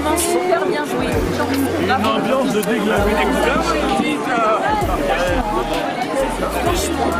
vraiment super bien joué. Une ambiance de déglavé des couleurs, Franchement,